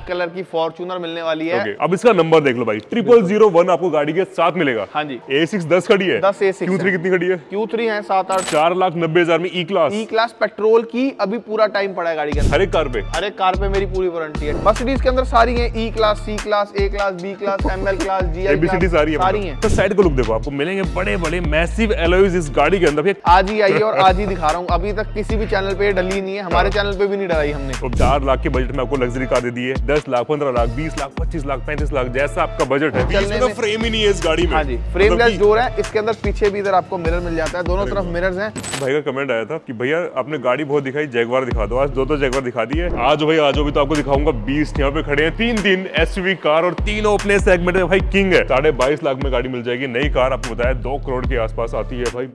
Black colour की Fortuner मिलने वाली है। ओके अब इसका नंबर देख लो भाई। ट्रिपल ज़ीरो वन आपको गाड़ी के साथ मिलेगा। हाँ जी। ए सिक्स दस खड़ी है। 10 A6 क्यू थ्री कितनी खड़ी है? क्यू थ्री है सात आठ। चार लाख नब्बे हज़ार में E class E class petrol की अभी पूरा टाइम पड़ा है गाड़ी के अंदर। हर एक कार पे। हर एक कार पे मेरी पूरी वारंटी है। मर्सिडीज के अंदर सारी है। E class C class A class B class M L class G A B C D सारी है सारी मतलब। है। तो साइड को लुक देखो आपको। मिलेंगे बड़े बड़े मैसिव एलोइज इस गाड़ी के अंदर। आज ही आई है और आज ही दिखा रहा हूँ। अभी तक किसी भी चैनल पे डली नहीं है। हमारे चैनल पे भी नहीं डलाई हमने। चार लाख के बजट में आपको लग्जरी कार दे दी है। दस लाख पंद्रह लाख बीस लाख पच्चीस लाख पैंतीस लाख जैसा आपका बजट है। तो फ्रेम ही नहीं है इस गाड़ी में। हाँ जी मतलब फ्रेमलेस डोर है इसके अंदर पीछे भी इधर आपको मिरर मिल जाता है दोनों तरफ़ मिरर्स हैं। भाई का कमेंट आया था कि भैया आपने गाड़ी बहुत दिखाई जैगवार दिखा दो। आज दो तो जैगवार दिखा दी है। आज भाई आज भी तो आपको दिखाऊँगा बीस यहाँ पे खड़े हैं। तीन तीन एस कार और तीनों अपने सेगमेंट में भाई किंग है। साढ़े लाख में गाड़ी मिल जाएगी नई कार आपको बताया दो करोड़ के आसपास आती है भाई।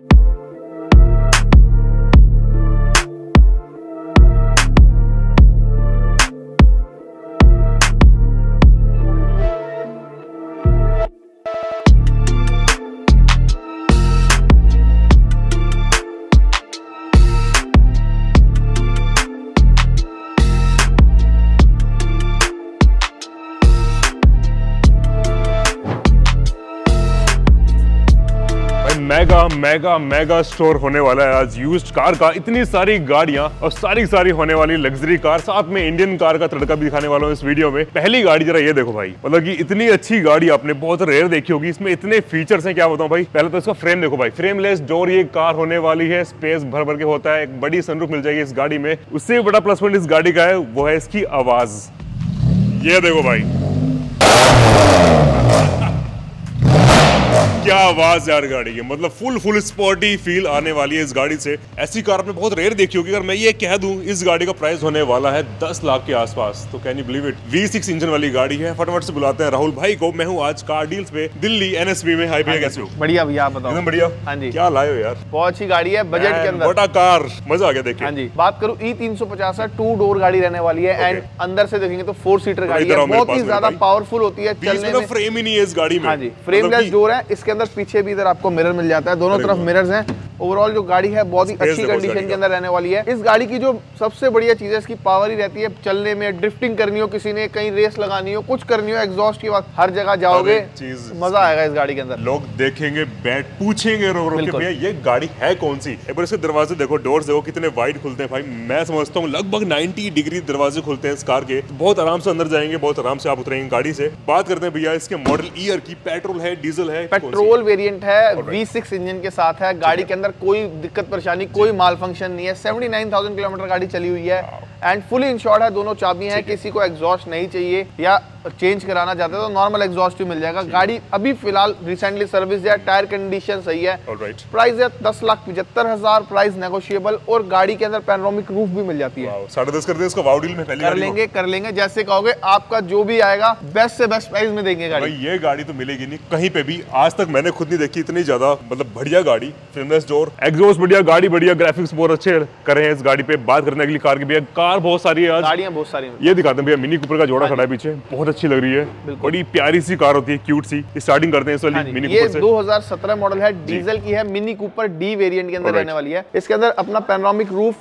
मेगा मेगा मेगा स्टोर होने वाला है आज। यूज्ड कार का इतनी सारी गाड़ियाँ और सारी सारी होने वाली लग्जरी कार साथ में इंडियन कार का तड़का भी दिखाने वाला हूँ इस वीडियो में। पहली गाड़ी जरा ये देखो भाई। मतलब कि इतनी अच्छी गाड़ी आपने, बहुत रेयर देखी होगी। इसमें इतने फीचर्स हैं, क्या बताऊँ भाई? पहले तो इसका फ्रेम देखो भाई। फ्रेमलेस डोर ये कार होने वाली है। स्पेस भर भर के होता है। एक बड़ी सनरूफ मिल जाएगी इस गाड़ी में। उससे बड़ा प्लस पॉइंट इस गाड़ी का है, वो है इसकी आवाज़। ये देखो भाई। क्या आवाज़ यार गाड़ी की? मतलब फुल फुल स्पॉटी फील आने वाली है इस गाड़ी से। ऐसी कार आपने बहुत रेयर देखी होगी। अगर मैं ये कह दूँ इस गाड़ी का प्राइस होने वाला है 10 लाख के आसपास। तो can you believe it V6 engine वाली गाड़ी है। फटाफट से बुलाते हैं राहुल भाई को। मैं हूँ आज कार डील्स पे दिल्ली एनएसबी में। हाई भैया कैसे हो? बढ़िया भैया बताओ। एकदम बढ़िया। हाँ जी। क्या लाए हो यार? बहुत अच्छी गाड़ी है बजट के अंदर। बड़ा कार मज़ा आ गया देखिए हाँ जी। बात करूँ ई तीन सौ पचास टू डोर गाड़ी रहने वाली है। एंड अंदर से देखेंगे तो फोर सीटर गाड़ी है। बहुत ही ज़्यादा पावरफुल होती है बीच में चलने तो फ्रेम ही नहीं है इस गाड़ी में। हाँ जी। मतलब डोर है इसके अंदर पीछे भी इधर आपको मिरर मिल जाता है। दोनों तरफ़ मिरर्स हैं। ओवरऑल जो गाड़ी है बहुत ही अच्छी कंडीशन के अंदर रहने वाली है। इस गाड़ी की जो सबसे बढ़िया चीज़ है इसकी पावर ही रहती है चलने में ड्रिफ्टिंग करनी हो किसी ने कहीं रेस लगानी हो कुछ करनी हो एग्जॉस्ट की बात हर जगह जाओगे मज़ा आएगा इस गाड़ी के अंदर। लोग देखेंगे बैठ पूछेंगे रो रो के भैया ये गाड़ी है कौन सी? एक बार इसके दरवाजे देखो डोर्स देखो कितने वाइड खुलते हैं। भाई मैं समझता हूँ लगभग 90 डिग्री दरवाजे खुलते हैं इस कार के। बहुत आराम से अंदर जाएँगे बहुत आराम से आप उतरेंगे गाड़ी से। बात करते हैं भैया इसके मॉडल ईयर की पेट्रोल है डीजल है सी? पेट्रोल वेरिएंट है वी V6 इंजन के साथ है गाड़ी के अंदर कोई दिक्कत परेशानी कोई माल फ़ंक्शन नहीं है। 79,000 किलोमीटर गाड़ी चली हुई है एंड फुली इंश्योर्ड है दोनों चाबी है। किसी को एग्जॉस्ट नहीं चाहिए या चेंज कराना चाहते हैं तो नॉर्मल एग्जॉस्ट भी मिल जाएगा। गाड़ी अभी फ़िलहाल रिसेंटली सर्विस है टायर कंडीशन सही है. प्राइस है दस लाख पिछहत्तर हज़ार प्राइस नेगोशिएबल और गाड़ी के अंदर पैनोरामिक रूफ भी मिल जाती है। साढ़े दस कर दे इसका में कर लेंगे कर लेंगे जैसे कहोगे आपका जो भी आएगा बेस्ट से बेस्ट प्राइस में देंगे गाड़ी। ये गाड़ी तो मिलेगी नहीं कहीं पे भी। आज तक मैंने खुद नहीं देखी इतनी ज़्यादा मतलब बढ़िया गाड़ी फ्रेमलेस डोर एग्जॉस्ट बढ़िया गाड़ी बढ़िया ग्राफिक्स बहुत अच्छे करे हैं इस गाड़ी पे। बात करने अगली कार की भैया कार बहुत सारी है गाड़ियाँ बहुत सारी हैं। ये दिखाते हैं भैया मिनी कूपर का जोड़ा खड़ा है पीछे बहुत अच्छी लग रही है। बड़ी प्यारी सी कार होती है क्यूट सी। स्टार्टिंग करते हैं इस वाली मिनी ये कूपर से। 2017 मॉडल है डीजल की है मिनी कूपर डी वेरिएंट के अंदर रहने वाली है। इसके अंदर अपना panoramic roof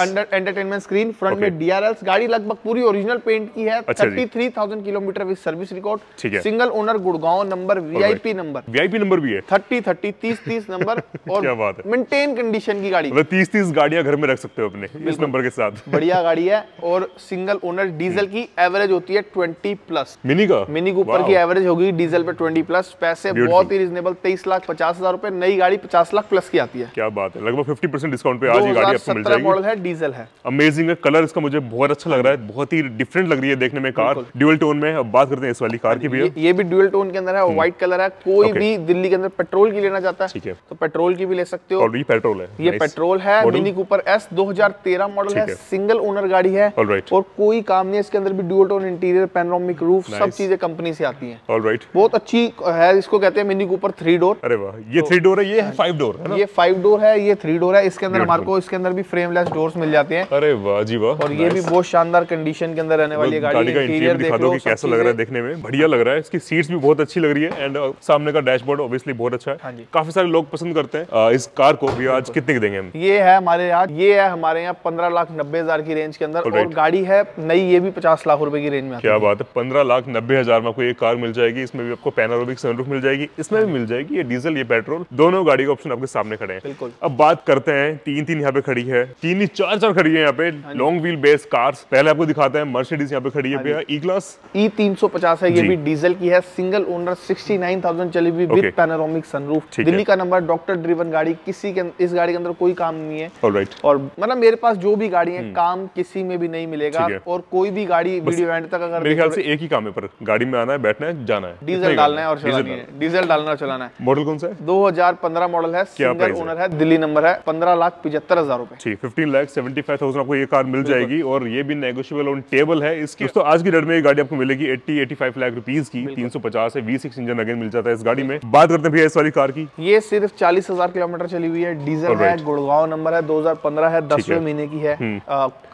under entertainment screen front. में डीआरएल्स गाड़ी लगभग पूरी ओरिजिनल पेंट की है। अच्छा जी। 33,000 kilometre with service record. Single owner Gurgaon number VIP number VIP number भी है। 30 30 30 30 नंबर और क्या बात है। मेंटेन कंडीशन की गाड़ी। मतलब तीस तीस गाड़ियाँ घर में रख सकते हो अपने इस नंबर के साथ। बढ़िया गाड़ी है और सिंगल ओनर डीजल की एवरेज होती है 20 प्लस मिनी का मिनी कूपर. की एवरेज होगी डीजल पे 20 प्लस पैसे बहुत ही रिजनेबल 23 लाख पचास हज़ार रुपए नई गाड़ी 50 लाख प्लस की आती है। क्या बात है। लगभग 50% डिस्काउंट पे आज ये गाड़ी आपको मिल जाएगी। मॉडल है डीजल है। अमेजिंग है। कलर इसका मुझे बहुत अच्छा लग रहा है। बहुत ही डिफरेंट लग रही है देखने में कार ड्यूअल टोन में। अब बात करते हैं इस वाली कार की भी ये, भी ड्यूअल टोन के अंदर है व्हाइट कलर है। कोई भी दिल्ली के अंदर पेट्रोल की लेना चाहता है। तो पेट्रोल की भी ले सकते हो। और ये पेट्रोल है ये पेट्रोल है? मिनी कूपर एस 2013 मॉडल है। है। सिंगल ओनर गाड़ी है और कोई काम नहीं है। इसके अंदर भी dual tone interior panoramic roof सब चीज़ें कंपनी से आती हैं। ऑल राइट बहुत अच्छी है इसको कहते हैं मिनी कूपर थ्री डोर अरे वाह ये थ्री डोर है ये है फाइव डोर है ना? ये फाइव डोर है ये थ्री डोर है इसके अंदर हमारे. को इसके अंदर भी फ्रेमलेस डोर्स मिल जाते हैं। अरे वाह जी वाह और ये भी बहुत शानदार कंडीशन के अंदर रहने वाली गाड़ी का इंटीरियर दिखा दो कैसा लग रहा है देखने में। बढ़िया लग रहा है इसकी सीट्स भी बहुत अच्छी लग रही है एंड सामने का डैशबोर्ड ऑब्वियसली बहुत अच्छा हाँ। है काफ़ी सारे लोग पसंद करते हैं इस कार को भी आज कितने की देंगे हम? ये है हमारे यहाँ ये है हमारे यहाँ पंद्रह लाख नब्बे हज़ार की रेंज के अंदर और गाड़ी है नई ये भी पचास लाख रुपए की रेंज में क्या बात है पंद्रह लाख नब्बे हज़ार में आपको ये कार मिल जाएगी इसमें भी आपको पैनारोबिक सनरूफ मिल जाएगी इसमें भी मिल जाएगी ये डीजल ये पेट्रोल दोनों गाड़ी का ऑप्शन आपके सामने खड़े हैं। बिल्कुल। अब बात करते हैं तीन तीन यहाँ पे खड़ी है तीन नहीं चार चार खड़ी है यहाँ पे हाँ लॉन्ग व्हील बेस कार्स पहले आपको दिखाते हैं मर्सिडीज यहाँ पे खड़ी है भैया ई क्लास ई तीन सौ पचास है ये भी डीजल की है single owner sixty nine thousand चली हुई विद पैनोरामिक सनरूफ दिल्ली का नंबर डॉक्टर ड्रिवन गाड़ी किसी के इस गाड़ी के अंदर कोई काम नहीं है। ऑलराइट और मतलब मेरे पास जो भी गाड़ी है काम किसी में भी नहीं मिलेगा हम्म। है। और कोई भी गाड़ी वीडियो एंड तक अगर मेरे ख्याल से एक ही काम है पर गाड़ी में आना है बैठना है जाना है। डीजल डालना है और चलानी है। डीजल डालना और चलाना है। मॉडल कौन सा है? 2015 मॉडल है क्या सिंगल ओनर है? दिल्ली नंबर है पंद्रह लाख पिछहत्तर हज़ार रुपए। ठीक fifteen lakh seventy five thousand आपको ये कार मिल जाएगी और ये भी नेगोशियबल ऑन टेबल है इसकी। दोस्तों आज की डेट में ये गाड़ी आपको मिलेगी 80 85 लाख रुपीस की 350 है वी सिक्स इंजन अगेन मिल जाता है इस गाड़ी में। बात करते हैं भैया इस वाली कार की। ये सिर्फ़ चालीस हज़ार किलोमीटर चली हुई है डीजल है. गुड़गांव नंबर है 2015 है दसवें है। हम्म। महीने की है।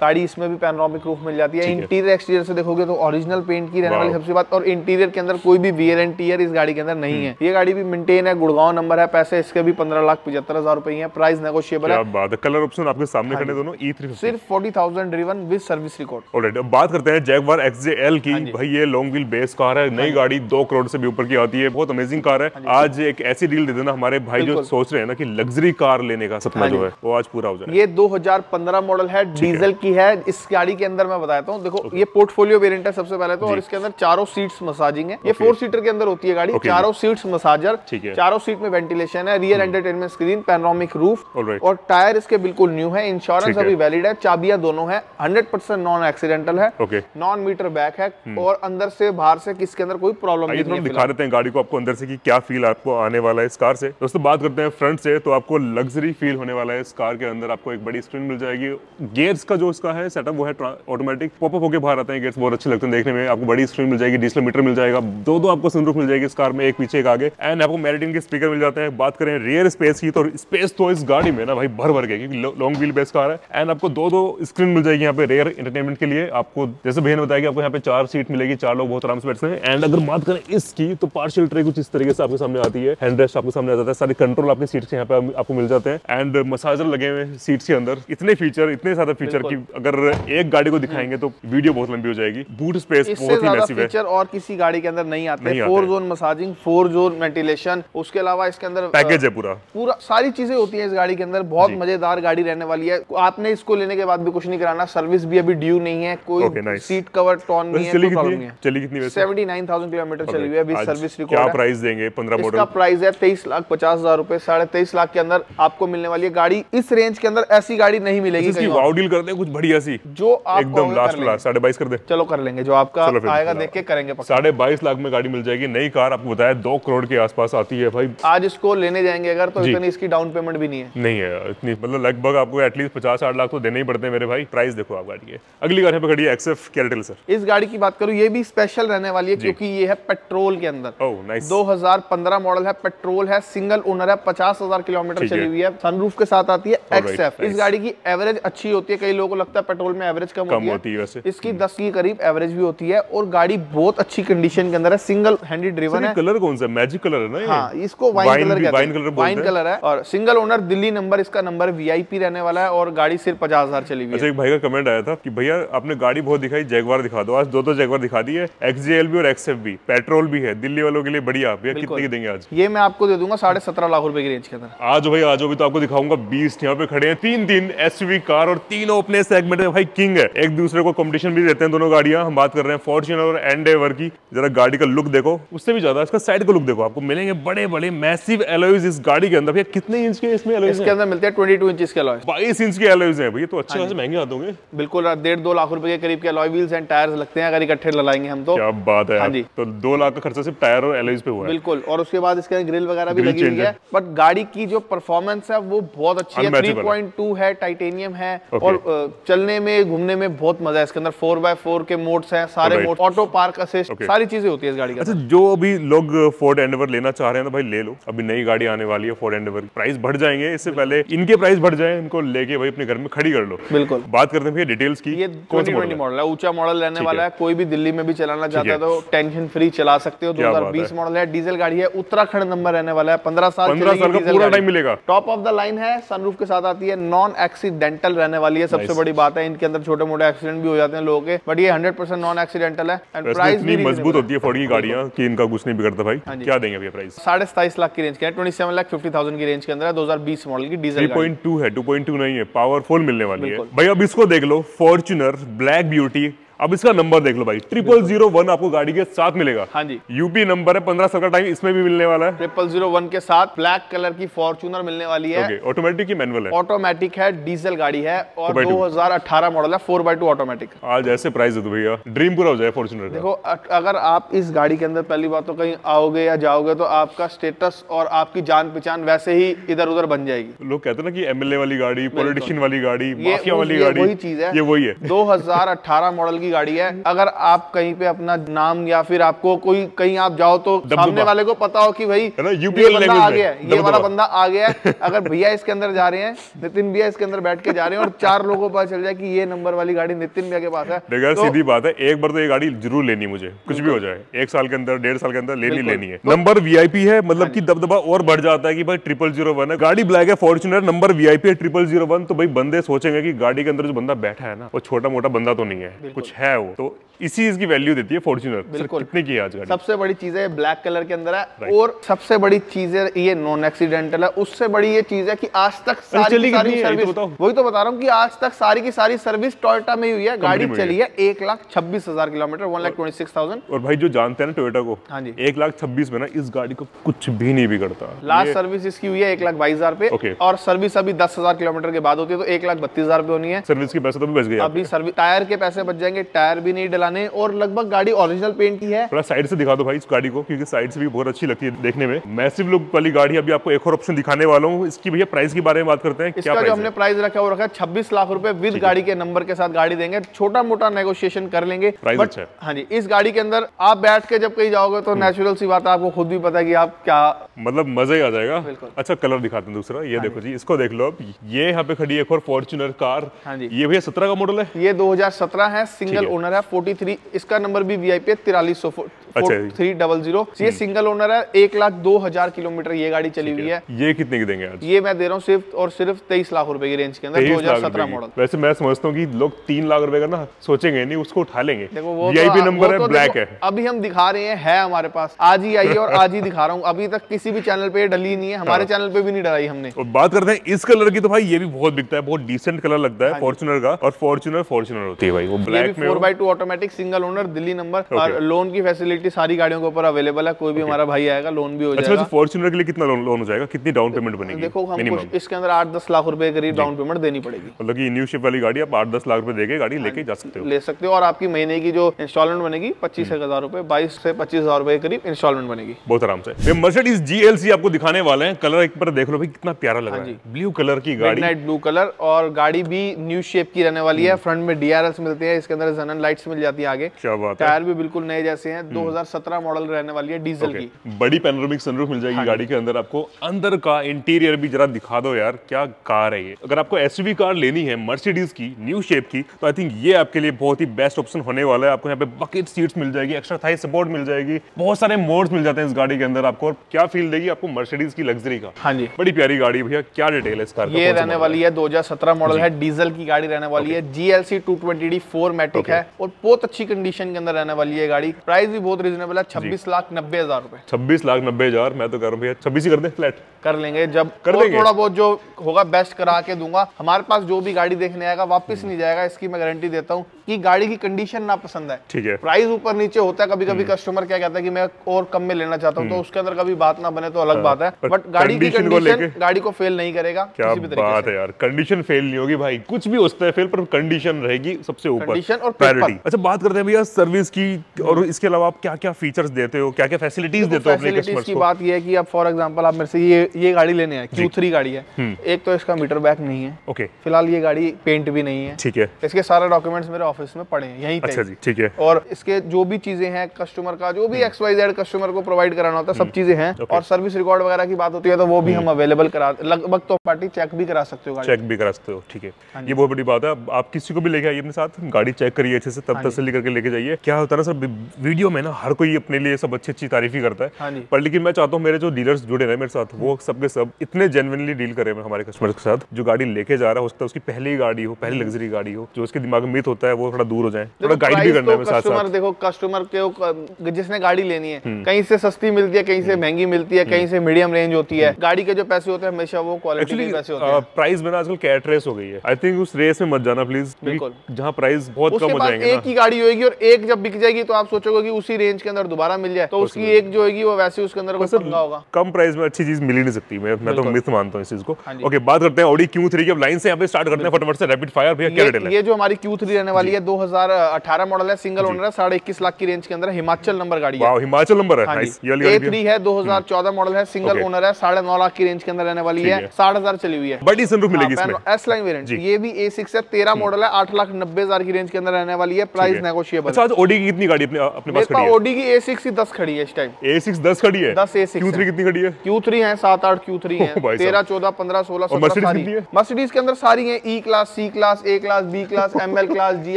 गाड़ी इसमें भी पैनोरामिक रूफ मिल जाती है। इंटीरियर एक्सटीरियर से देखोगे तो ओरिजिनल पेंट की रहने वाली सबसे बात और इंटीरियर के अंदर कोई भी वियर एंड टीयर इस गाड़ी के अंदर नहीं हम्म। है। ये गाड़ी भी मेंटेन है गुड़गांव नंबर है पैसे इसके भी पंद्रह लाख पचहत्तर हज़ार रुपए है प्राइस नेगोशिएबल क्या है। बात कलर ऑप्शन आपके सामने हाँ खड़े दोनों ई थ्री सिर्फ़ forty thousand driven with service record अब बात करते हैं जैगवार एक्सजेएल की। भाई ये लॉन्ग व्हील बेस कार है हाँ नई गाड़ी दो करोड़ से भी ऊपर की आती है बहुत अमेजिंग कार है। आज एक ऐसी डील दे देना हमारे भाई जो सोच रहे हैं ना कि लग्जरी कार लेने का सपना हाँ जो है वो आज पूरा हो जाए ये 2015 मॉडल है डीजल की है इस गाड़ी के अंदर मैं बताता हूँ। देखो ये पोर्टफोलियो वेरियंट है सबसे पहले तो और इसके अंदर चारों सीट्स मसाजिंग है। ये फोर सीटर के अंदर होती है गाड़ी। चारों सीट्स मसाजर। चारों सीट में वेंटिलेशन है rear entertainment screen panoramic roof और टायर इसके बिल्कुल न्यू है। इंश्योरेंस अभी वैलिड है चाबियाँ दोनों है। हंड्रेड परसेंट नॉन एक्सीडेंटल है। नॉन मीटर बैक है और अंदर से बाहर से किसके अंदर कोई प्रॉब्लम नहीं है दिखा देते हैं गाड़ी को आपको अंदर से कि क्या फील आपको आने वाला है इस कार से। दोस्तों बात करते हैं फ्रंट से तो आपको लग्जरी फील होने वाला है इस कार के अंदर। आपको एक बड़ी स्क्रीन मिल जाएगी। गेयर्स का जो इसका है सेटअप वो है ऑटोमेटिक पॉपअप होकर बाहर आते हैं। गेयर्स बहुत अच्छे लगते हैं देखने में। आपको बड़ी स्क्रीन मिल जाएगी डिजिटल मीटर मिल जाएगा दो दो आपको सनरूफ मिल जाएगी इस कार में एक पीछे एक आगे। एंड आपको मेरिटिन के स्पीकर मिल जाते हैं। बात करें रियर स्पेस की तो स्पेस तो इस गाड़ी में ना भाई भर भर के क्योंकि लॉन्ग व्हील बेस कार है। एंड आपको दो दो स्क्रीन मिल जाएगी यहाँ पे रेयर एंटरटेनमेंट के लिए। आपको जैसे भैया ने बताया कि आपको यहाँ पे चार सीट मिलेगी चार लोग बहुत आराम से बैठ सकते हैं। एंड अगर बात करें इसकी तो पार्शियल ट्रे कुछ इस तरीके से आपके सामने आती है। हैंड रेस्ट आपके सामने आ जाता है। सारे कंट्रोल आपके सीट के यहाँ पे आपको मिल जाते हैं। एंड मसाजर लगे हुए सीट्स के अंदर। इतने फीचर इतने ज़्यादा फीचर की अगर एक गाड़ी को दिखाएँगे तो वीडियो बहुत लंबी हो जाएगी। बूट स्पेस बहुत ज़्यादा फीचर और किसी गाड़ी के अंदर नहीं आते। Four zone massaging four zone ventilation उसके अलावा इसके अंदर पैकेज है पूरा। पूरा सारी चीज़ें होती है इस गाड़ी के अंदर। बहुत मज़ेदार गाड़ी रहने वाली है। आपने इसको लेने के बाद भी कुछ नहीं कराना। सर्विस भी अभी ड्यू नहीं है। कोई सीट कवर टॉन नहीं है चली नहीं है? चली कितनी सेवेंटी नाइन थाउज़ेंड किलोमीटर चली हुई है। अभी सर्विस क्या रिकॉर्ड प्राइस देंगे? पंद्रह इसका प्राइस है तेईस लाख पचास हज़ार रुपए साढ़े तेईस लाख के अंदर आपको मिलने वाली है गाड़ी। इस रेंज के अंदर ऐसी गाड़ी नहीं मिलेगी इसकी कहीं डील करते हैं कुछ बढ़िया सी। जो आप एकदम लास्ट लास्ट साढ़े बाईस कर दे। चलो कर लेंगे। जो आपका आएगा देख के करेंगे साढ़े बाईस लाख में गाड़ी मिल जाएगी। नई कार आपको बताया दो करोड़ के आसपास आती है भाई। आज इसको लेने जाएँगे अगर तो इतनी इसकी डाउन पेमेंट भी नहीं है। नहीं है इतनी मतलब लगभग आपको एटलीस्ट पचास साठ लाख तो देने ही पड़ते हैं मेरे भाई। प्राइस देखो आप गाड़ी के। अगली यहाँ पे खड़ी है एक्सएफ कैरेटल सर इस गाड़ी की बात करूँ ये भी स्पेशल रहने वाली है क्योंकि ये है पेट्रोल के अंदर। ओह नाइस 2015 मॉडल है पेट्रोल है सिंगल ओनर है पचास हज़ार किलोमीटर चली हुई है सनरूफ के साथ आती है एक्सएफ इस गाड़ी की एवरेज अच्छी होती है कई लोगों को लगता है पेट्रोल में एवरेज कम, होती है। इसकी 10 की करीब एवरेज भी होती है और गाड़ी बहुत अच्छी कंडीशन के अंदर है सिंगल हैंडी ड्रिवन है। कलर कौन सा मैजिक कलर है ना ये? हाँ इसको वाइन कलर हैं। color बोलते वाइन कलर है और सिंगल ओनर दिल्ली नंबर इसका नंबर वीआईपी रहने वाला है और गाड़ी सिर्फ़ पचास हज़ार चली हुई अच्छा एक भाई का कमेंट आया था कि भैया आपने गाड़ी बहुत दिखाई जैगवार दिखा दो। आज दो तो जैगवार दिखा दी है एक्सजेएल भी और एक्सएफ भी पेट्रोल भी है दिल्ली वालों के लिए बढ़िया। भैया कितने की देंगे आज? ये मैं आपको दे दूँगा साढ़े सत्रह लाख रुपए की रेंज के अंदर। आज भाई आज भी तो आपको दिखाऊँगा। बीस यहाँ पे खड़े हैं। तीन तीन एसयूवी कार और तीनों अपने सेगमेंट में भाई किंग है। एक दूसरे को कंपटीशन भी देते हैं दोनों गाड़ियाँ। हम बात कर रहे हैं फॉर्च्यूनर और एंडेवर की जरा गाड़ी का लुक देखो उससे भी ज़्यादा इसका साइड का लुक देखो आपको। मिलेंगे बड़े बड़े मैसिव एलोइज इस गाड़ी के अंदर। भैया कितने इंच के इसमें एलोइज इसके अंदर मिलते हैं ट्वेंटी टू इंच के अलॉय बाईस इंच के एलोइज हैं। भैया तो अच्छे खासे महँगे आते होंगे। बिल्कुल डेढ़ दो लाख रुपए के करीब के अलॉय व्हील्स एंड टायर्स लगते हैं अगर इकट्ठे लगाएँगे हम तो। क्या बात है हाँ जी। तो दो लाख का खर्चा सिर्फ़ टायर और एलोइज पे हुआ बिल्कुल और उसके बाद इसके ग्रिल वगैरह भी लगी हुई है है। बट गाड़ी की जो परफॉर्मेंस है वो बहुत अच्छी है। Unmatchable है। 3.2 है टाइटेनियम है। और चलने में घूमने में बहुत मज़ा है। इसके अंदर फोर बाय फोर के मोड्स हैं सारे mode auto park assist Okay. सारी चीज़ें होती है इस गाड़ी के अच्छा जो अभी लोग फोर्ड एंडेवर लेना चाह रहे हैं तो भाई ले लो। अभी नई गाड़ी आने वाली है फोर्ड एंडेवर प्राइस बढ़ जाएँगे इससे पहले इनके प्राइस बढ़ जाए इनको लेके भाई अपने घर में खड़ी कर लो। बिल्कुल। बात करते हैं डिटेल्स की ये 2020 मॉडल है? ऊँचा मॉडल रहने वाला है। कोई भी दिल्ली में भी चलाना चाहता है। तो टेंशन फ्री चला सकते हो। दो बात 2020 मॉडल है। डीजल गाड़ी है उत्तराखंड नंबर रहने वाला है 15 साल 15 साल का पूरा टाइम मिलेगा। टॉप ऑफ़ द लाइन है सनरूफ के साथ आती है नॉन एक्सीडेंटल रहने वाली है सबसे बड़ी बात है इनके अंदर छोटे मोटे एक्सीडेंट भी हो जाते हैं लोगों के बट ये 100% नॉन एक्सीडेंटल है एंड प्राइस इतनी भी मज़बूत होती है फोर्ड की गाड़ियाँ कि इनका कुछ नहीं बिगड़ता भाई। हाँ क्या देंगे भैया प्राइस साढ़े सताइस लाख की रेंज के twenty seven lakh fifty thousand की रेंज के अंदर है 2020 मॉडल की डीजल पॉइंट टू है 2.2 नहीं है पावरफुल मिलने वाली है। भाई अब इसको देख लो फॉर्चुनर ब्लैक ब्यूटी अब इसका नंबर देख लो भाई। ट्रिपल ज़ीरो वन आपको गाड़ी के साथ मिलेगा। हाँ जी। यूपी नंबर है पंद्रह साल का टाइम इसमें भी मिलने वाला है। ट्रिपल ज़ीरो वन के साथ ब्लैक कलर की फॉर्चूनर मिलने वाली है। ऑटोमेटिक की मैनुअल है। ऑटोमेटिक है डीजल गाड़ी है और 4x2 2018 मॉडल है 4x2 ऑटोमेटिक आज ऐसे प्राइस है तो भैया ड्रीम पूरा हो जाए फॉर्च्यूनर का। देखो अगर आप इस गाड़ी के अंदर पहली बात तो कहीं आओगे या जाओगे तो आपका स्टेटस और आपकी जान पहचान वैसे ही इधर उधर बन जाएगी। लोग कहते हैं ना कि एमएलए वाली गाड़ी पॉलिटिशियन वाली गाड़ी माफिया वाली गाड़ी वही चीज़ है। ये वही है। 2018 मॉडल की गाड़ी है अगर आप कहीं पे अपना नाम या फिर आपको कोई कहीं आप जाओ तो। सामने वाले को पता हो कि भाई है ये बंदा आ गया ये वाला बंदा आ गया है। अगर भैया इसके अंदर जा रहे हैं नितिन भैया इसके अंदर बैठ के जा रहे हैं और चार लोगों को पता चल जाए कि ये नंबर वाली गाड़ी नितिन भैया के पास है देखो तो- सीधी बात है एक बार तो ये गाड़ी ज़रूर लेनी मुझे कुछ भी हो जाए एक साल के अंदर डेढ़ साल के अंदर लेनी लेनी है। नंबर वीआईपी है मतलब की दबदबा और बढ़ जाता है कि भाई ट्रिपल ज़ीरो वन है। गाड़ी ब्लैक है फॉर्चुनर नंबर वीआईपी है ट्रिपल ज़ीरो वन तो भाई बंदे सोचेंगे कि गाड़ी के अंदर जो बंदा बैठा है ना वो छोटा मोटा बंदा तो नहीं है। कुछ है वो तो इसी इसकी वैल्यू देती है फॉर्चुनर बिल्कुल। कितने की आज गाड़ी? सबसे बड़ी चीज़ है ब्लैक कलर के अंदर है। और सबसे बड़ी चीज़ है ये नॉन एक्सीडेंटल है। उससे बड़ी ये चीज़ है कि आज तक सारी की सारी? ये तो सर्विस वही तो बता रहा हूँ कि आज तक सारी की सारी सर्विस टोयोटा में ही हुई है। गाड़ी चली है। एक लाख छब्बीस हज़ार kilometre one lakh twenty six thousand और भाई जो जानते हैं ना टोयोटा को हाँ जी। एक लाख छब्बीस में ना इस गाड़ी को कुछ भी नहीं बिगड़ता। लास्ट सर्विस इसकी हुई है एक लाख बाईस हज़ार पे। और सर्विस अभी दस हज़ार किलोमीटर के बाद होती है तो एक लाख बत्तीस हज़ार पे होनी है। सर्विस के पैसे तो भी बच गए अभी सर्विस टायर के पैसे बच जाएँगे टायर भी नहीं डलाने और लगभग गाड़ी ओरिजिनल पेंट की है। थोड़ा साइड से दिखा दो भाई इस गाड़ी को क्योंकि साइड से भी बहुत अच्छी लगती है देखने में। मैसिव लुक वाली गाड़ी अभी आपको एक और ऑप्शन दिखाने वाला हूँ। इसकी भैया प्राइस के बारे में बात करते हैं। क्या जो हमने प्राइस रखा वो रखा है छब्बीस लाख रुपए विद गाड़ी के नंबर के साथ गाड़ी देंगे। छोटा मोटा नेगोशिएशन कर लेंगे। अच्छा है। हाँ जी इस गाड़ी के अंदर आप बैठ के जब कहीं जाओगे तो नेचुरल सी बात है आपको खुद भी पता है कि आप क्या मतलब मज़ा ही आ जाएगा। अच्छा कलर दिखाते हैं दूसरा। ये देखो जी। इसको देख लो अब ये यहाँ पे खड़ी है एक और फॉर्चुनर कार। हाँ जी। ये भैया सत्रह का मॉडल है? ये 2017 है सिंगल ओनर है। है 43 इसका नंबर भी वीआईपी है तिरालीस सौ थ्री डबल ज़ीरो ये सिंगल ओनर है एक लाख दो हज़ार किलोमीटर ये गाड़ी चली हुई है। ये कितने की देंगे आज? ये मैं दे रहा हूँ सिर्फ़ और सिर्फ़ तेईस लाख रुपए की रेंज के अंदर 23 लाख 2017 रुपए की। मॉडल वैसे मैं समझता हूँ कि लोग तीन लाख रुपए का ना सोचेंगे नहीं उसको उठा लेंगे। देखो वो वीआईपी तो, नंबर वो है तो ब्लैक है। अभी हम दिखा रहे हैं है हमारे पास। आज ही आई है और आज ही दिखा रहा हूँ। अभी तक किसी भी चैनल पे डली नहीं है। हमारे चैनल पे भी नहीं डलाई हमने। और बात करते हैं इस कलर की तो भाई ये भी बहुत बिकता है बहुत डिसेंट कलर लगता हाँ है फॉर्चुनर का। और फॉर्चुनर फॉर्चुनर होती है भाई वो ब्लैक में four by two automatic single owner Delhi number और लोन की फैसिलिटी सारी गाड़ियों के ऊपर अवेलेबल है कोई भी हमारा भाई आएगा लोन भी हो अच्छा जाएगा। अच्छा फॉर्चुनर के लिए कितना लोन लोन हो जाएगा? कितनी डाउन पेमेंट बनेगी? देखो हम कुछ इसके अंदर आठ दस लाख रुपए करीब डाउन पेमेंट देनी पड़ेगी। मतलब कि न्यू शिप वाली गाड़ी आप आठ दस लाख रुपए देके गाड़ी लेके जा सकते हो। ले सकते हो और आपकी महीने की जो इंस्टॉलमेंट बनेगी पच्चीस हम्म। हज़ार रुपए बाईस से पच्चीस हज़ार रुपए करीब इंस्टॉलमेंट बनेगी। बहुत आराम से। मर्सिडीज जीएलसी आपको दिखाने वाले हैं। कलर एक बार देख लो भाई कितना प्यारा लग हाँ रहा है। ब्लू कलर की गाड़ी। नाइट ब्लू कलर और गाड़ी भी न्यू शेप की रहने वाली हम्म। है फ्रंट में डीआरएल्स मिलते हैं इसके अंदर जनन लाइट्स मिल जाती है आगे। क्या बात है। टायर भी बिल्कुल नए जैसे हैं। 2017 मॉडल रहने वाली है डीजल ओके की। बड़ी पैनोरामिक सनरूफ मिल जाएगी हाँ गाड़ी के अंदर आपको। अंदर का इंटीरियर भी जरा दिखा दो यार क्या कार है ये। अगर आपको एसयूवी कार लेनी है मर्सिडीज की न्यू शेप की तो आई थिंक ये आपके लिए बहुत ही बेस्ट ऑप्शन होने वाला है। आपको यहाँ पे बकेट सीट्स मिल जाएगी एक्स्ट्रा थाई सपोर्ट मिल जाएगी बहुत सारे मोड्स मिल जाते हैं इस गाड़ी के अंदर आपको। और क्या फील देगी आपको मर्सिडीज की लग्जरी का। हाँ जी। बड़ी प्यारी गाड़ी है भैया क्या डिटेल है इस कार ये रहने वाली है 2017 मॉडल है डीजल की गाड़ी रहने वाली है जीएलसी 220D 4 मैटिक है। और बहुत अच्छी कंडीशन के अंदर रहने वाली है गाड़ी। प्राइस भी बहुत रीजनेबल है छब्बीस लाख नब्बे हज़ार रुपए। छब्बीस लाख नब्बे हज़ार मैं तो कर रहा हूँ छब्बीस ही कर दे फ्लैट कर लेंगे जब कर लेंगे। देंगे? थोड़ा बहुत जो होगा बेस्ट करा के दूँगा। हमारे पास जो भी गाड़ी देखने आएगा वापस नहीं जाएगा इसकी मैं गारंटी देता हूँ। कि गाड़ी की कंडीशन ना पसंद है। ठीक है। प्राइस ऊपर नीचे होता है कभी कभी हम्म। कस्टमर क्या कहता है कि मैं और कम में लेना चाहता हूँ तो उसके अंदर कभी बात ना बने तो अलग बात है। हाँ। बट गाड़ी की कंडीशन गाड़ी को फेल नहीं करेगा क्या किसी भी तरीके बात है यार। कंडीशन फेल नहीं होगी भाई। कुछ भी है फेल पर कंडीशन रहेगी सबसे ऊपर। Condition और paper। अच्छा बात करते हैं भैया सर्विस की और इसके अलावा आप क्या क्या फीचर्स देते हो? क्या क्या फैसिलिटीज़ देते हो अपने कस्टमर्स की बात यह है कि आप फॉर एग्जांपल आप मेरे से ये ये गाड़ी लेने आए क्यू थ्री गाड़ी है। हम्म। एक तो इसका मीटर बैक नहीं है। ओके फ़िलहाल ये गाड़ी पेंट भी नहीं है। ठीक है। इसके सारे डॉक्यूमेंट्स मेरे ऑफ़िस में पड़े हैं यहीं पे। अच्छा जी ठीक है। और इसके जो भी चीज़ें हैं कस्टमर का जो भी एक्स वाई जेड कस्टमर को प्रोवाइड कराना होता है सब चीज़ें हैं। हम्म। और सर्विस रिकॉर्ड वगैरह की बात होती है तो वो भी हम अवेलेबल करा लगभग तो पार्टी चेक भी करा सकते हो चेक भी करा सकते हो ठीक है। हाँ ये बहुत बड़ी बात है। आप किसी को भी लेके आइए अपने साथ गाड़ी चेक करिए अच्छे से तब हाँ तसल्ली करके लेके जाइए। क्या होता है ना सर वीडियो में ना हर कोई अपने लिए सब अच्छी अच्छी तारीफ़ ही करता हाँ। है पर लेकिन मैं चाहता हूँ मेरे जो डीलर्स जुड़े रहे मेरे साथ वो सबके सब इतने जेनुअनली डील करें हमारे कस्टमर के साथ जो गाड़ी लेके जा रहा है है उसकी पहली गाड़ी हो पहली लग्जरी गाड़ी हो जो उसके दिमाग में मित होता है वो थोड़ा दूर हो जाए। थोड़ा गाइड भी करना है तो साथ साथ हम्म। देखो कस्टमर के जिसने गाड़ी लेनी है कहीं से सस्ती मिलती है कहीं से महँगी मिलती है कहीं से मीडियम रेंज होती है। गाड़ी के जो पैसे होते हैं हमेशा वो क्वालिटी के पैसे होते हैं। प्राइस में आजकल कैट रेस हो गई है। आई थिंक उस रेस में मत जाना प्लीज़ बिल्कुल। जहाँ प्राइस बहुत कम हो जाएँगे एक ही गाड़ी होगी और एक जब बिक जाएगी तो आप सोचोगे कि उसी रेंज के अंदर दोबारा मिल जाए। तो उसकी एक जो होगी वो वैसे उसके अंदर होगा। कम प्राइस में अच्छी चीज़ मिल ही नहीं सकती। मैं मैं तो मिथ मानता हूँ इस चीज़ को। हाँ ओके बात करते हैं ऑडी क्यू थ्री की। लाइन से यहाँ पे स्टार्ट करते हैं फटाफट से रैपिड फायर भैया क्या ये, जो हमारी Q3 रहने वाली है 2018 मॉडल है सिंगल ओनर है साढ़े इक्कीस लाख की रेंज के अंदर हिमाचल नंबर गाड़ी है। हिमाचल नंबर है। हाँ गाड़ी ए थ्री है 2014 मॉडल है सिंगल. ओनर है साढ़े नौ लाख की रेंज के अंदर रहने वाली है है। साठ हज़ार चली हुई है। बड़ी सनरूफ मिलेगी एस लाइन वेरिएंट ये भी ए सिक्स है तेरह मॉडल है आठ लाख नब्बे हज़ार की रेंज के अंदर रहने वाली है प्राइस नेगोशिएबल अच्छा ऑडी की कितनी गाड़ी अपने पास खड़ी पास ओडी की ए सिक्स ही दस खड़ी है इस टाइम ए सिक्स दस खड़ी है? 10 A6 क्यू थ्री कितनी खड़ी है? क्यू थ्री है सात आठ क्यू थ्री है। तेरह चौदह पंद्रह सोलह है? मर्सिडीज के अंदर सारी है E class C class A class B class M L class G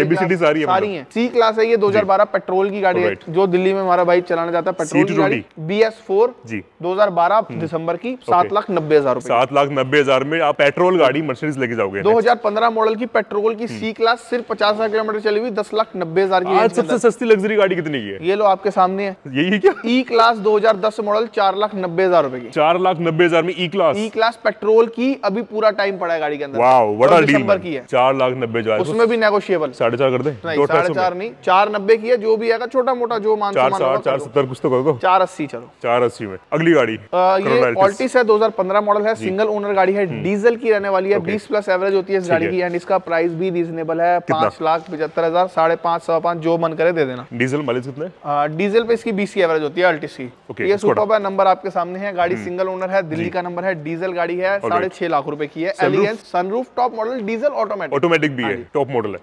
ABCD सारी है सारी मतलब। है सी क्लास है ये 2012 पेट्रोल की गाड़ी है। जो दिल्ली में हमारा भाई चलाने जाता है पेट्रोल की गाड़ी बी एस फोर जी। 2012 दिसंबर की सात लाख नब्बे हज़ार रुपए सात लाख नब्बे हज़ार में आप पेट्रोल गाड़ी मर्सिडीज लेके जाओगे। 2015 मॉडल की पेट्रोल की सी क्लास सिर्फ़ पचास हज़ार किलोमीटर चली हुई दस लाख नब्बे हज़ार की आज सबसे सस्ती लग्जरी गाड़ी कितनी की है? ये लो आपके सामने है। यही है क्या ई क्लास 2010 मॉडल चार लाख नब्बे हज़ार रुपए की। चार लाख नब्बे हज़ार में E class E class petrol की अभी पूरा टाइम पड़ा है गाड़ी के अंदर। वाओ बड़ा और डील दिसंबर की है। चार लाख नब्बे हज़ार। उसमें भी नेगोशिएबल साढ़े चार कर दे। साढ़े चार नहीं चार नब्बे की है जो भी आएगा छोटा मोटा जो मान चार साठ चार सत्तर कुछ तो कर दो चार अस्सी चलो। चार अस्सी में। अगली गाड़ी ये। ऑल्टिस है 2015 मॉडल है सिंगल ओनर गाड़ी है डीजल की रहने वाली है 20 प्लस एवरेज होती है इस गाड़ी की एंड इसका प्राइस भी रीजनेबल है पाँच लाख पचहत्तर हज़ार साढ़े पाँच सवा पाँच जो मन करे दे देना। डीजल माइलेज कितने? डीजल पे इसकी बीसी एवरेज होती है अल्टिस की। ये सुपर नंबर आपके सामने है गाड़ी सिंगल ओनर है दिल्ली का नंबर है डीजल गाड़ी है साढ़े छह लाख रुपए की है elegance sunroof top model diesel automatic automatic भी है टॉप मॉडल है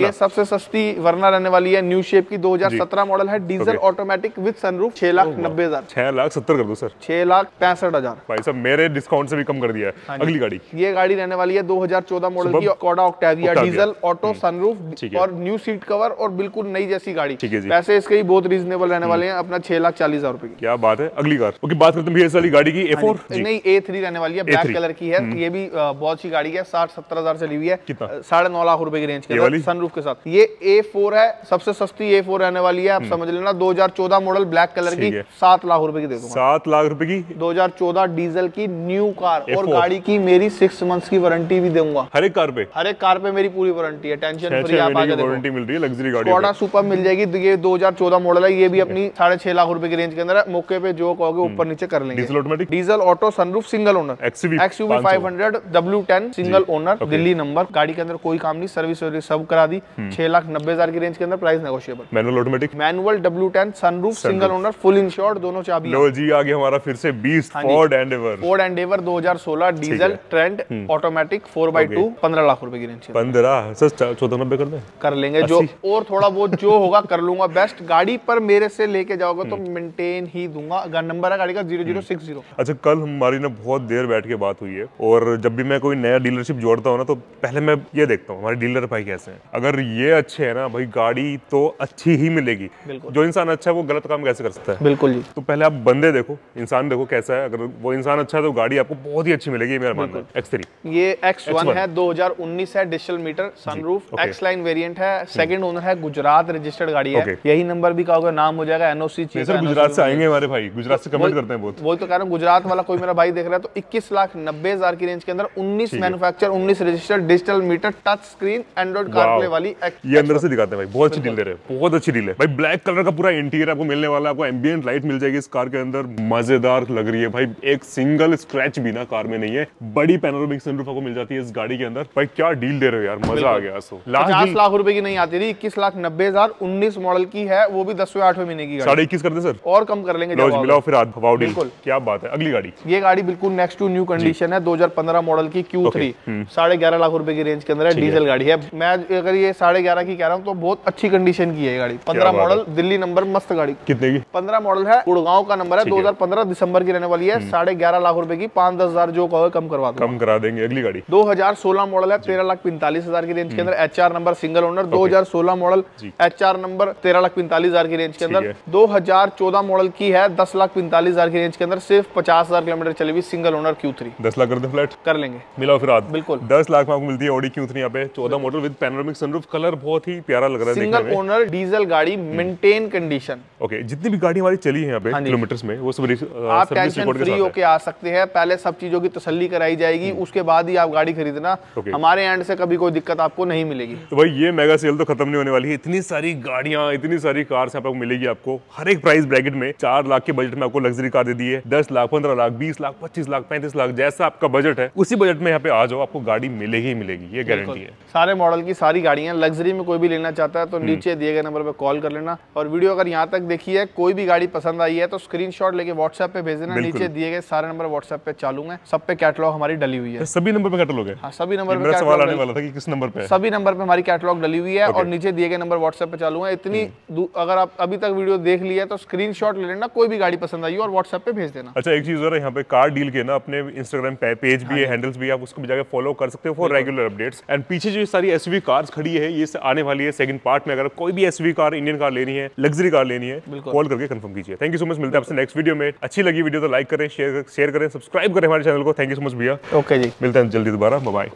हाँ ये सबसे सस्ती वरना रहने वाली है न्यू शेप की 2017 मॉडल है। डीजल ऑटोमेटिक विद सनरूफ छह लाख नब्बे हज़ार। छह लाख सत्तर कर दो सर छह लाख पैंसठ हज़ार। भाई साहब मेरे डिस्काउंट से भी कम कर दिया हाँ। है अगली गाड़ी। ये गाड़ी रहने वाली है 2014 मॉडल की Skoda Octavia. Diesel auto sunroof और न्यू सीट कवर और बिल्कुल नई जैसी गाड़ी। है पैसे इसके ही बहुत रीजनेबल रहने वाले हैं। अपना छह लाख चालीस हज़ार रुपए क्या बात है। अगली कार। ओके बात करते हैं वाली गाड़ी की ए फोर नहीं ए थ्री रहने वाली है। ब्लैक कलर की है। ये भी बहुत अच्छी गाड़ी है। साठ सत्तर हज़ार चली हुई है। साढ़े नौ लाख रुपए की रेंज के ये सनरूफ के साथ। ये ए फोर है सबसे सस्ती ए फोर रहने वाली है आप समझ लेना। 2014 मॉडल ब्लैक कलर की सात लाख रुपए की दे दूँगा। सात लाख रुपए की? 2014 डीजल की न्यू कार और गाड़ी की मेरी सिक्स मंथ्स की वारंटी भी दूँगा। हर एक कार पे? हर एक कार पे मेरी पूरी वारंटी है। टेंशन फ्री आप देखो। वारंटी मिल रही है लग्जरी गाड़ी स्कोडा सुपर मिल जाएगी। तो ये 2014 मॉडल है ये भी अपनी साढ़े छह लाख रुपए की रेंज के अंदर है। मौके पे जो कहोगे ऊपर नीचे कर लेंगे। Diesel automatic diesel auto sunroof single owner XUV XUV 500 W10 single owner Delhi number गाड़ी के अंदर कोई काम नहीं सर्विस वर्विस सब करा दी। छह लाख नब्बे हज़ार की रेंज के अंदर price negotiable manual automatic manual W10 sunroof single owner full insured दोनों चाबी लो जी आगे हमारा फिर से बीस। Ford Endeavour Ford Endeavour 2016 diesel trend automatic 4x2 15 lakh रुपए की रेंज पंद्रह सर चौदह नब्बे कर दें? कर लेंगे जो और थोड़ा बहुत जो होगा कर लूँगा बेस्ट गाड़ी पर मेरे से लेके जाओगे तो हम्म। मेंटेन ही दूँगा। नंबर है गाड़ी का ज़ीरो ज़ीरो सिक्स ज़ीरो अच्छा कल हमारी ना बहुत देर बैठ के बात हुई है और जब भी मैं कोई नया डीलरशिप जोड़ता हूँ ना तो पहले मैं ये देखता हूँ हमारे डीलर भाई कैसे हैं। अगर ये अच्छे है ना भाई गाड़ी तो अच्छी ही मिलेगी। जो इंसान अच्छा है वो गलत काम कैसे कर सकता है? बिल्कुल जी। तो पहले आप बंदे देखो इंसान देखो कैसा है। अगर वो इंसान अच्छा है तो गाड़ी आपको बहुत ही अच्छी मिलेगी मेरा मानना है। एक्स थ्री ये X1 X1 है 2019 है digital meter sunroof X line variant है सेकंड ओनर है गुजरात रजिस्टर्ड गाड़ी है। यही नंबर भी कहोगे नाम हो जाएगा एनओसी सर गुजरात से आएँगे हमारे भाई। गुजरात से कमेंट करते हैं बहुत। वही तो कह रहा हूँ गुजरात वाला कोई मेरा भाई देख रहा है तो 21 लाख नब्बे हज़ार की रेंज के अंदर 19 manufacture 19 registered digital meter touch screen Android Wow. वाली ये अंदर से दिखाते हैं भाई बहुत अच्छी डील दे रहे हैं बहुत अच्छी डील है। भाई ब्लैक कलर का पूरा इंटीरियर आपको मिलने वाला है आपको एम्बियंट लाइट मिल जाएगी इस कार के अंदर मज़ेदार लग रही है भाई। एक सिंगल स्क्रैच भी ना कार में नहीं है बड़ी पैनोरामिक सनरूफ आपको मिल जाती है इस गाड़ी के अंदर। भाई क्या डील दे रहे हो यार मज़ा आ गया सो लास्ट लाख रुपए की नहीं आती थी इक्कीस लाख नब्बे हज़ार उन्नीस मॉडल की है वो भी दसवें आठवें महीने की साढ़े इक्कीस कर दे सर और कम कर लेंगे। मिलाओ फिर डील। क्या बात है अगली गाड़ी। ये गाड़ी बिल्कुल नेक्स्ट टू न्यू कंडीशन है 2015 मॉडल की Q3 साढ़े ग्यारह लाख रुपए की रेंज के अंदर है डीजल गाड़ी है। मैं अगर ये साढ़े ग्यारह की कह रहा हूँ तो बहुत अच्छी कंडीशन की है गाड़ी। पंद्रह मॉडल दिल्ली नंबर मस्त गाड़ी। कितने की? पंद्रह मॉडल है गुड़गांव का नंबर है 2015 दिसंबर की रहने वाली है साढ़े ग्यारह लाख रुपए की पाँच दस हज़ार जो कहो कम करवा कम करा देंगे अगली गाड़ी। 2016 मॉडल है तेरह लाख पैंतालीस हज़ार की रेंज के अंदर H number single owner 2016 model जी। एच नंबर तेरह लाख पैंतालीस हज़ार की रेंज के अंदर दो हज़ार चौदह मॉडल की है दस लाख पैंतालीस हज़ार की रेंज के अंदर सिर्फ़ पचास हज़ार किलोमीटर चली हुई सिंगल ओनर क्यू थ्री दस लाख कर दे फ्लैट कर लेंगे। मिलाओ फिर बिल्कुल। दस लाख में आपको मिलती है ऑडी क्यू थ्री यहाँ पे। चौदह model with panoramic sunroof colour बहुत ही प्यारा लग रहा है सिंगल ओनर डीजल गाड़ी मेंटेन कंडीशन ओके जितनी भी गाड़ी हमारी चली है यहाँ पे हाँ किलोमीटर्स में वो सब आप टेंशन फ्री होके आ सकते हैं पहले सब चीज़ों की तसल्ली कराई जाएगी उसके बाद ही आप गाड़ी खरीदना। हमारे एंड से कभी कोई दिक्कत आपको नहीं मिलेगी। तो भाई ये मेगा सेल तो खत्म नहीं होने वाली है। इतनी सारी गाड़ियाँ इतनी सारी कार्स यहाँ पे मिलेगी आपको। हर एक प्राइस ब्रैकेट में चार लाख के बजट में आपको लग्जरी कार दे दी है। दस लाख पंद्रह लाख बीस लाख पच्चीस लाख पैंतीस लाख जैसा आपका बजट है उसी बजट में यहाँ पे आ जाओ आपको गाड़ी मिलेगी ही मिलेगी ये गारंटी है। सारे मॉडल की सारी गाड़ियाँ लग्जरी में कोई भी लेना चाहता है तो नीचे दिए गए नंबर पे कॉल कर लेना। और वीडियो अगर यहाँ तक देखी है कोई भी गाड़ी पसंद आई है तो स्क्रीनशॉट लेके व्हाट्सएप पे भेज देना। नीचे दिए गए सारे नंबर व्हाट्सएप पे चालू हैं। सब पे कैटलॉग हमारी डली हुई है। सभी नंबर पे कैटलॉग है? हाँ सभी नंबर पे सवाल आने वाला था कि किस नंबर पे सभी नंबर पे हमारी कैटलॉग डली हुई है और नीचे दिए गए नंबर व्हाट्सएप पे चालू है। इतनी अगर आप अभी तक वीडियो देख लिया है तो स्क्रीनशॉट ले लेना कोई भी गाड़ी पसंद आई और व्हाट्सएप पे भेज देना। अच्छा एक चीज़ और यहाँ पे कार डील के ना अपने इंस्टाग्राम पेज भी है हैंडल्स भी आप उसको जाकर फॉलो कर सकते हो फॉर रेगुलर अपडेट्स एंड पीछे जो सारी एसयूवी कार्स खड़ी है ये आने वाली है सेकंड पार्ट में। अगर कोई भी एसवी कार इंडियन कार लेनी है लग्जरी कार लेनी है कॉल करके कंफर्म कीजिए। थैंक यू सो मच मिलते हैं आपसे नेक्स्ट वीडियो में। अच्छी लगी वीडियो तो लाइक करें शेयर शेयर करें सब्सक्राइब करें हमारे चैनल को। थैंक यू सो मच भैया। ओके जी। मिलते हैं जल्दी दोबारा। बाय